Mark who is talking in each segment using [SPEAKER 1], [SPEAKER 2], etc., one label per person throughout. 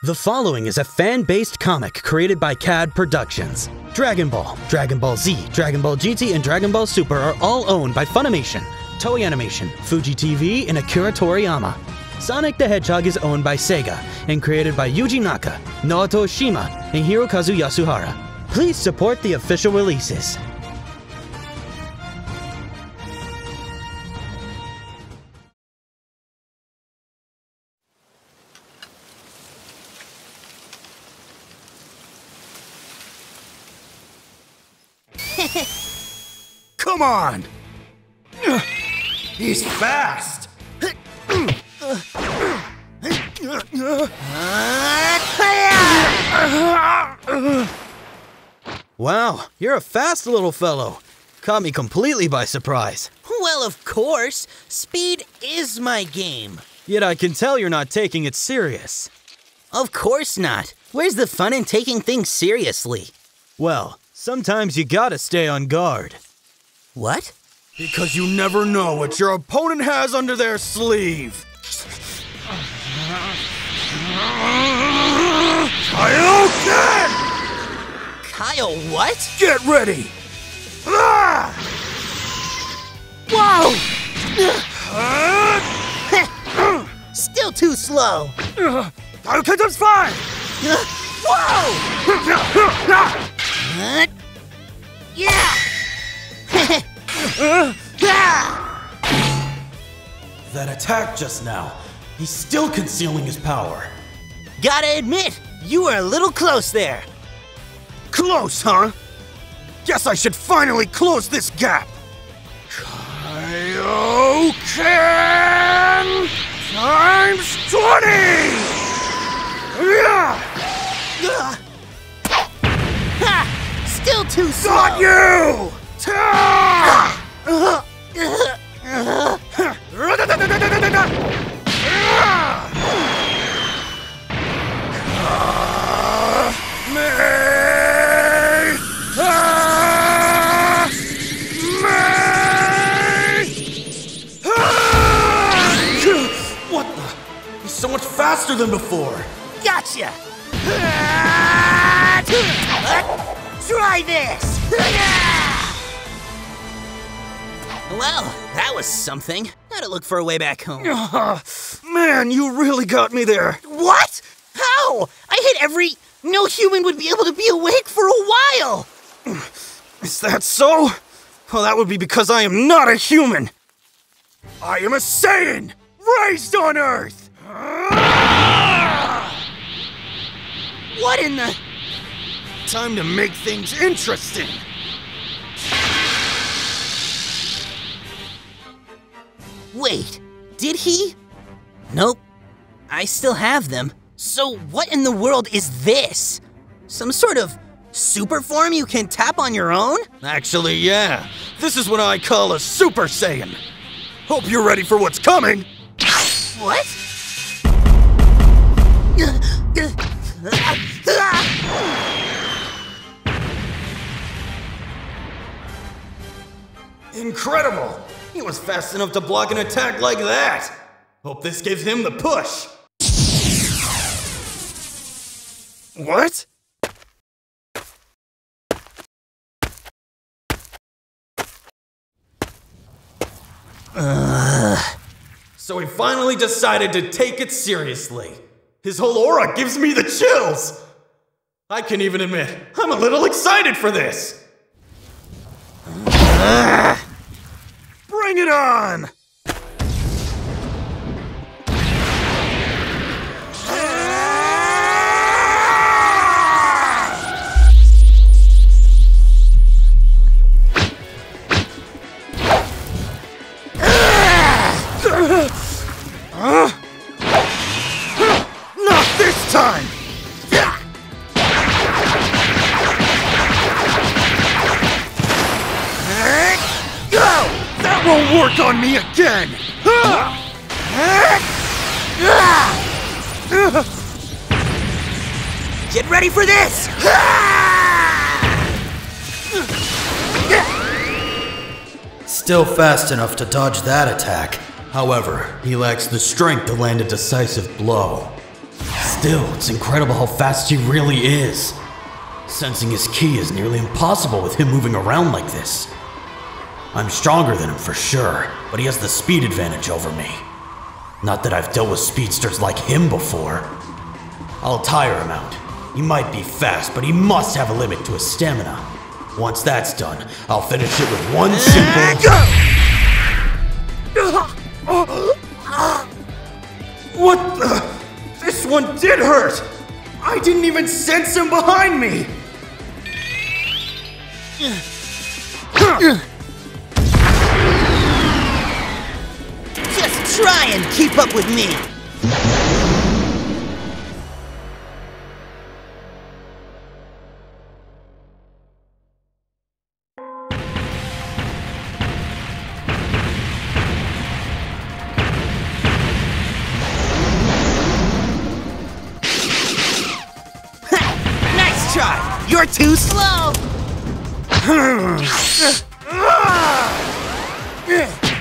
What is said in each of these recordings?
[SPEAKER 1] The following is a fan based comic created by KAD Productions. Dragon Ball, Dragon Ball Z, Dragon Ball GT, and Dragon Ball Super are all owned by Funimation, Toei Animation, Fuji TV, and Akira Toriyama. Sonic the Hedgehog is owned by Sega and created by Yuji Naka, Naoto Oshima, and Hirokazu Yasuhara. Please support the official releases.
[SPEAKER 2] Come on! He's fast!
[SPEAKER 1] Wow, you're a fast little fellow. Caught me completely by surprise.
[SPEAKER 3] Well, of course. Speed is my game.
[SPEAKER 1] Yet I can tell you're not taking it serious.
[SPEAKER 3] Of course not. Where's the fun in taking things seriously?
[SPEAKER 1] Well, sometimes you gotta stay on guard.
[SPEAKER 3] What?
[SPEAKER 2] Because you never know what your opponent has under their sleeve. Kaioken!
[SPEAKER 3] Kyle, what?
[SPEAKER 2] Get ready! Ah!
[SPEAKER 3] Whoa! Still too slow.
[SPEAKER 2] Kaioken times five!
[SPEAKER 3] Whoa! Uh, yeah!
[SPEAKER 4] That attack just now, he's still concealing his power.
[SPEAKER 3] Gotta admit, you were a little close there.
[SPEAKER 2] Close, huh? Guess I should finally close this gap. Kaioken times 20! Yeah!
[SPEAKER 3] Ha! Still too slow.
[SPEAKER 2] Got you! Me! Me!
[SPEAKER 4] What the? He's so much faster than before.
[SPEAKER 3] Gotcha! Try this! Well, that was something. Gotta look for a way back home.
[SPEAKER 2] Ah, Man, you really got me there.
[SPEAKER 3] What? How? I hit every. No human would be able to be awake for a while!
[SPEAKER 2] Is that so? Well, that would be because I am not a human. I am a Saiyan, raised on Earth.
[SPEAKER 3] What in the.
[SPEAKER 2] Time to make things interesting.
[SPEAKER 3] Wait, did he? Nope. I still have them. So, what in the world is this? Some sort of super form you can tap on your own?
[SPEAKER 2] Actually, yeah. This is what I call a Super Saiyan. Hope you're ready for what's coming.
[SPEAKER 3] What?
[SPEAKER 4] Incredible! He was fast enough to block an attack like that. Hope this gives him the push.
[SPEAKER 2] What?
[SPEAKER 4] So he finally decided to take it seriously. His whole aura gives me the chills. I can even admit, I'm a little excited for this.
[SPEAKER 2] Bring it on!
[SPEAKER 3] Get ready for this!
[SPEAKER 4] Still fast enough to dodge that attack. However, he lacks the strength to land a decisive blow.
[SPEAKER 1] Still, it's incredible how fast he really is. Sensing his ki is nearly impossible with him moving around like this. I'm stronger than him for sure, but he has the speed advantage over me. Not that I've dealt with speedsters like him before. I'll tire him out. He might be fast, but he must have a limit to his stamina. Once that's done, I'll finish it with one simple.
[SPEAKER 2] What the? This one did hurt! I didn't even sense him behind me!
[SPEAKER 3] Just try and keep up with me.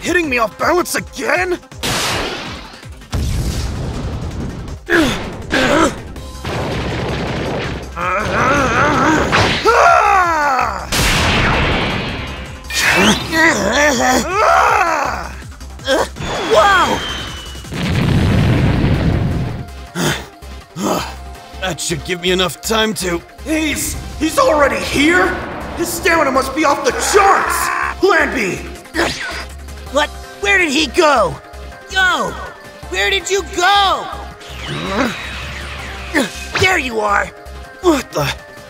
[SPEAKER 2] Hitting me off balance again?
[SPEAKER 3] Whoa!
[SPEAKER 2] That should give me enough time to. He's. he's already here? His stamina must be off the charts! Plan B!
[SPEAKER 3] What? Where did he go? Yo! Where did you go? There you are!
[SPEAKER 2] What the?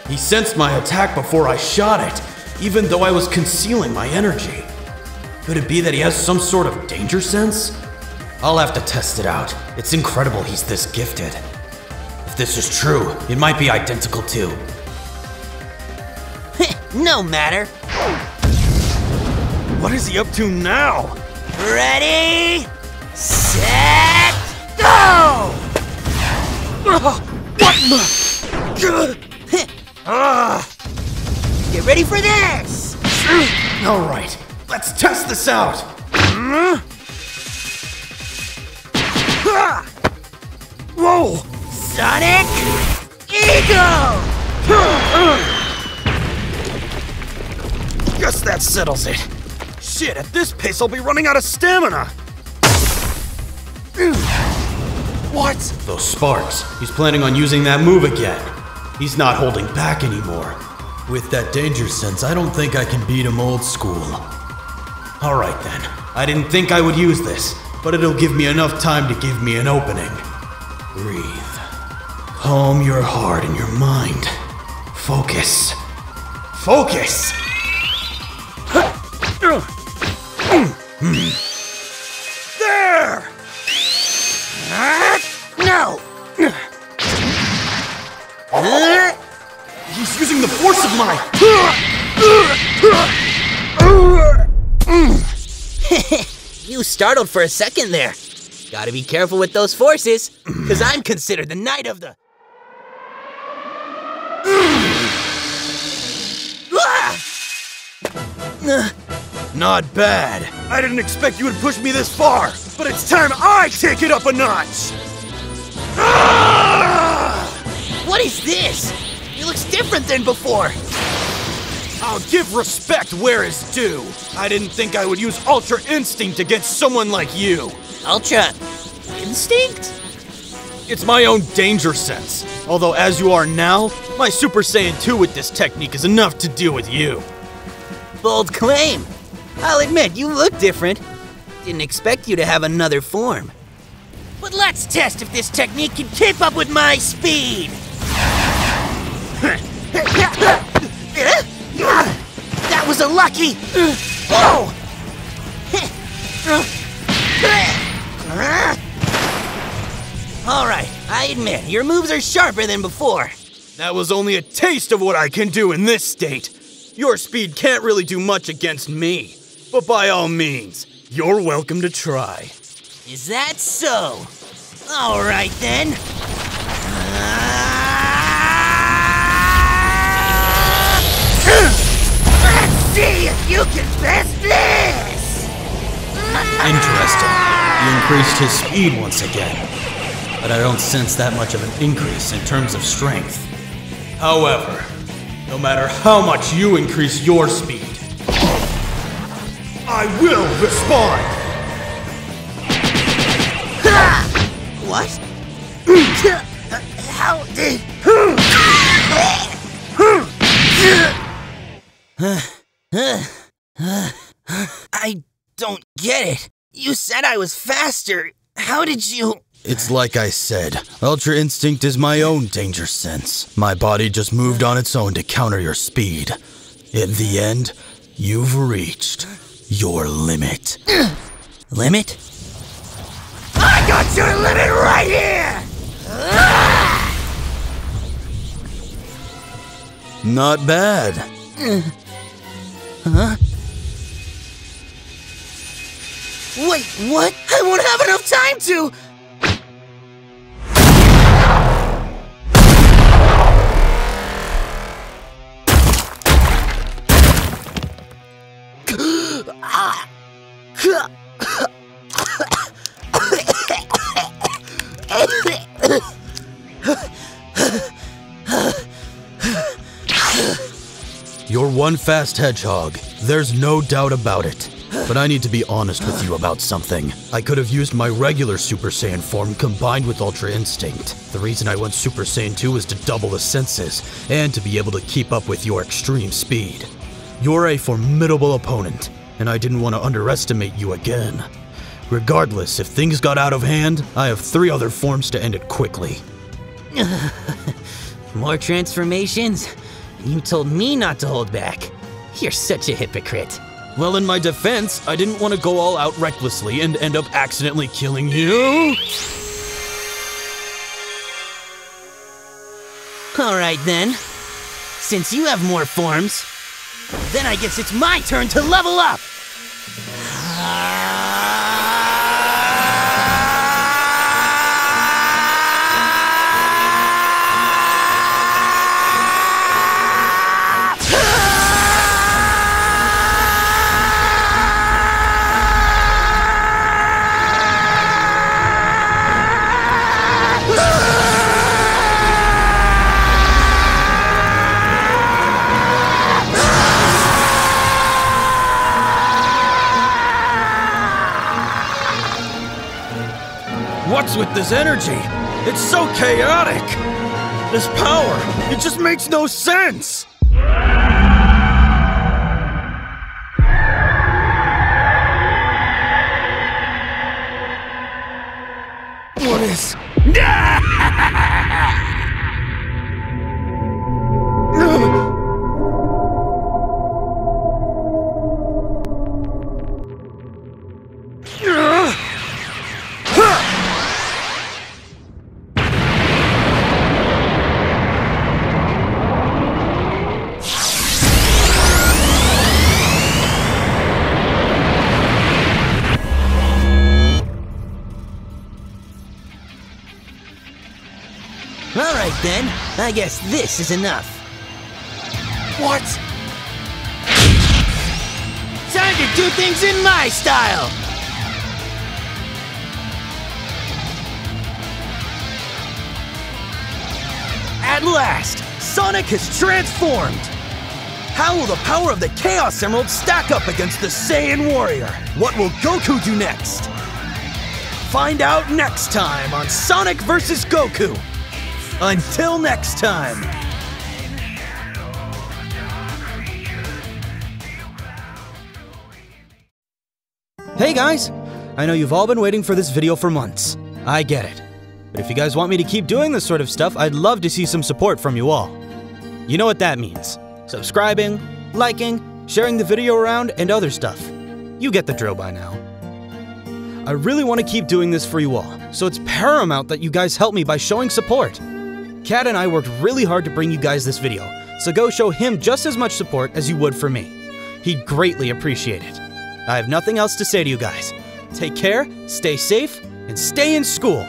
[SPEAKER 1] He sensed my attack before I shot it, even though I was concealing my energy. Could it be that he has some sort of danger sense? I'll have to test it out. It's incredible he's this gifted. If this is true, it might be identical too.
[SPEAKER 3] no matter.
[SPEAKER 2] What is he up to now?
[SPEAKER 3] Ready? Set, go!
[SPEAKER 2] Ah!
[SPEAKER 3] Get ready for this!
[SPEAKER 2] Alright, let's test this out! Whoa!
[SPEAKER 3] Sonic Eagle!
[SPEAKER 2] Guess that settles it. Shit, at this pace I'll be running out of stamina! What?
[SPEAKER 1] Those sparks. He's planning on using that move again. He's not holding back anymore. With that danger sense, I don't think I can beat him old school. Alright then. I didn't think I would use this, but it'll give me enough time to give me an opening. Breathe. Calm your heart and your mind. Focus. Focus!
[SPEAKER 2] There!
[SPEAKER 3] No!
[SPEAKER 2] He's using the force of my.
[SPEAKER 3] You startled for a second there. Gotta be careful with those forces, because I'm considered the knight of the. Ah!
[SPEAKER 2] Not bad. I didn't expect you would push me this far, but it's time I take it up a notch! Ah!
[SPEAKER 3] What is this? It looks different than before.
[SPEAKER 2] I'll give respect where is due. I didn't think I would use Ultra Instinct against someone like you.
[SPEAKER 3] Ultra instinct?
[SPEAKER 2] It's my own danger sense. Although, as you are now, my Super Saiyan 2 with this technique is enough to deal with you.
[SPEAKER 3] Bold claim. I'll admit, you look different. Didn't expect you to have another form. But let's test if this technique can keep up with my speed. That was a lucky. Whoa! All right, I admit, your moves are sharper than before.
[SPEAKER 2] That was only a taste of what I can do in this state. Your speed can't really do much against me. But by all means, you're welcome to try.
[SPEAKER 3] Is that so? All right then. Let's see if you can best this!
[SPEAKER 1] Interesting. He increased his speed once again.
[SPEAKER 2] but I don't sense that much of an increase in terms of strength. However, no matter how much you increase your speed, I will respond!
[SPEAKER 3] What? How did. I don't get it. You said I was faster. How did you.
[SPEAKER 2] It's like I said, Ultra Instinct is my own danger sense. My body just moved on its own to counter your speed. In the end, you've reached your limit.
[SPEAKER 3] Limit? I got your limit right here!
[SPEAKER 2] Not bad. Huh?
[SPEAKER 3] Wait, what? I won't have enough time to.
[SPEAKER 2] You're one fast hedgehog. There's no doubt about it. But I need to be honest with you about something. I could have used my regular Super Saiyan form combined with Ultra Instinct. The reason I went Super Saiyan 2 is to double the senses, and to be able to keep up with your extreme speed. You're a formidable opponent, and I didn't want to underestimate you again. Regardless, if things got out of hand, I have three other forms to end it quickly.
[SPEAKER 3] More transformations? You told me not to hold back. You're such a hypocrite.
[SPEAKER 2] Well, in my defense, I didn't want to go all out recklessly and end up accidentally killing you.
[SPEAKER 3] Alright then. Since you have more forms, then I guess it's my turn to level up!
[SPEAKER 2] What's with this energy? It's so chaotic! This power, it just makes no sense! What is.
[SPEAKER 3] I guess this is enough.
[SPEAKER 2] What?
[SPEAKER 3] Time to do things in my style!
[SPEAKER 1] At last, Sonic has transformed! How will the power of the Chaos Emerald stack up against the Saiyan Warrior? What will Goku do next? Find out next time on Sonic vs. Goku. Until next time. Hey guys! I know you've all been waiting for this video for months. I get it. But if you guys want me to keep doing this sort of stuff, I'd love to see some support from you all. You know what that means. Subscribing, liking, sharing the video around, and other stuff. You get the drill by now. I really want to keep doing this for you all, so it's paramount that you guys help me by showing support. Kad and I worked really hard to bring you guys this video, so go show him just as much support as you would for me. He'd greatly appreciate it. I have nothing else to say to you guys. Take care, stay safe, and stay in school.